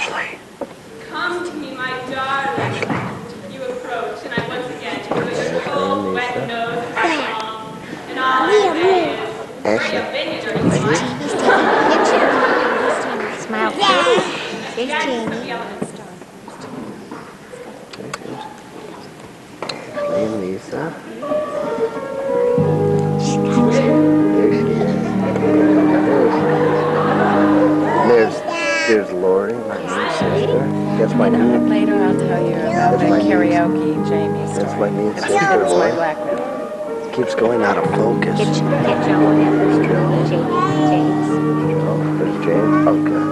Ashley. Come to me, my darling. Ashley. You approach, and I once again put your cold, wet nose in my palm, and all I say is, Ashley. Bring a Smile. Yes. Lisa. She's got. my name. Later I'll tell you about That's the karaoke name. Jamie story. That's my mean sister. That's my blackmail. It keeps going out of focus. Get, get Joe. There's Joe. James. James. Oh, there's James. Okay.